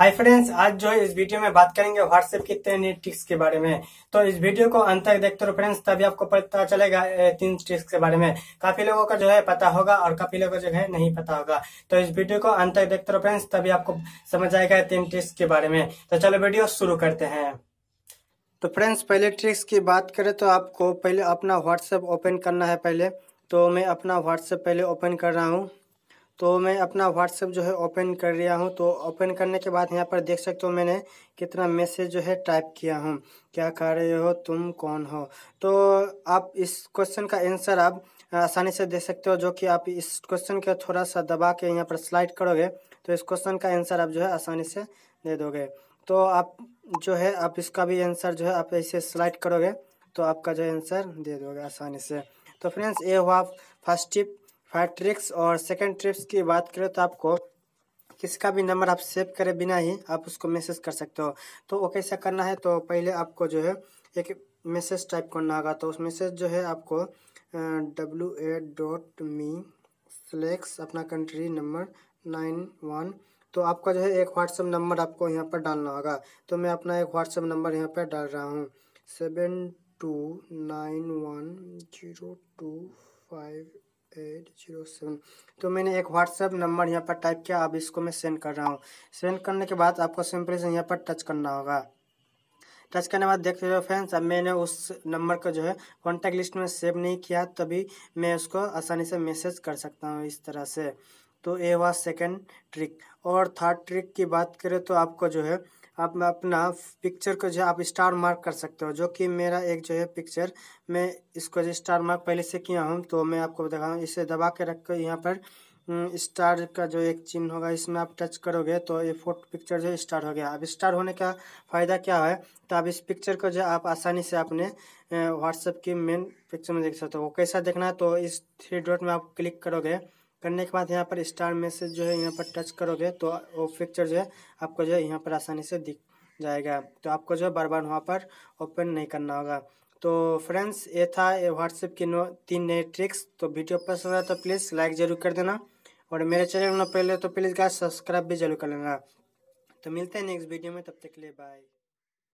Hi friends आज जो है इस वीडियो में बात करेंगे व्हाट्सएप की तीन ट्रिक्स के बारे में। तो इस वीडियो को अंत तक देखते रहो फ्रेंड्स तभी आपको पता चलेगा तीन ट्रिक्स के बारे में। काफ़ी लोगों को जो है पता होगा और काफ़ी लोगों को जो है नहीं पता होगा। तो इस वीडियो को अंत तक देखते रहो फ्रेंड्स तभी आपको समझ आएगा तीन ट्रिक्स के बारे में। तो चलो वीडियो शुरू करते हैं। तो फ्रेंड्स पहले ट्रिक्स की बात करें तो आपको पहले अपना व्हाट्सएप ओपन करना है पहले। तो मैं अपना व्हाट्सएप पहले ओपन कर रहा हूँ। तो मैं अपना व्हाट्सएप जो है ओपन कर लिया हूँ। तो ओपन करने के बाद यहाँ पर देख सकते हो मैंने कितना मैसेज जो है टाइप किया हूँ। क्या कर रहे हो? तुम कौन हो? तो आप इस क्वेश्चन का आंसर आप आसानी से दे सकते हो, जो कि आप इस क्वेश्चन के थोड़ा सा दबा के यहाँ पर स्लाइड करोगे तो इस क्वेश्चन का आंसर आप जो है आसानी से दे दोगे। तो आप जो है, आप इसका भी आंसर जो है, आप ऐसे स्लाइड करोगे तो आपका जो आंसर दे दोगे आसानी से। तो फ्रेंड्स ये हुआ फ़र्स्ट टिप फाइव ट्रिक्स और सेकंड ट्रिक्स की बात करें तो आपको किसी का भी नंबर आप सेव करें बिना ही आप उसको मैसेज कर सकते हो। तो वो कैसा करना है? तो पहले आपको जो है एक मैसेज टाइप करना होगा। तो उस मैसेज जो है आपको W A dot me flex अपना कंट्री नंबर नाइन वन तो आपका जो है एक व्हाट्सअप नंबर आपको यहाँ पर डालना होगा। तो मैं अपना एक व्हाट्सअप नंबर यहाँ पर डाल रहा हूँ। Seven two nine one zero two five eight zero seven. तो मैंने एक व्हाट्सएप नंबर यहाँ पर टाइप किया, अब इसको मैं सेंड कर रहा हूँ। सेंड करने के बाद आपको सिंपली से यहाँ पर टच करना होगा। टच करने के बाद देख रहे हो फ्रेंड्स, अब मैंने उस नंबर को जो है कॉन्टैक्ट लिस्ट में सेव नहीं किया, तभी मैं उसको आसानी से मैसेज कर सकता हूँ इस तरह से। तो ये हुआ सेकेंड ट्रिक और थर्ड ट्रिक की बात करें तो आपको जो है, आप अपना पिक्चर को जो है, आप स्टार मार्क कर सकते हो, जो कि मेरा एक जो है पिक्चर मैं इसको जो स्टार मार्क पहले से किया हूँ तो मैं आपको दिखा इसे दबा के रख कर यहाँ पर स्टार का जो एक चिन्ह होगा, इसमें आप टच करोगे तो ये फ़ोटो पिक्चर जो है स्टार हो गया। अब स्टार होने का फ़ायदा क्या है? तो आप इस पिक्चर को जो आप आसानी से अपने व्हाट्सएप की मेन पिक्चर में देख सकते हो। कैसा देखना है तो इस थ्री डॉट में आप क्लिक करोगे करने के बाद यहाँ पर स्टार मैसेज जो है यहाँ पर टच करोगे तो वो पिक्चर जो है आपको जो है यहाँ पर आसानी से दिख जाएगा। तो आपको जो है बार बार वहाँ पर ओपन नहीं करना होगा। तो फ्रेंड्स ये था ये व्हाट्सएप की नो तीन नए ट्रिक्स तो वीडियो पसंद आया तो प्लीज़ लाइक ज़रूर कर देना। और मेरे चैनल में पहले तो प्लीज़ गाइस सब्सक्राइब भी ज़रूर कर लेना। तो मिलते हैं नेक्स्ट वीडियो में, तब तक के लिए बाय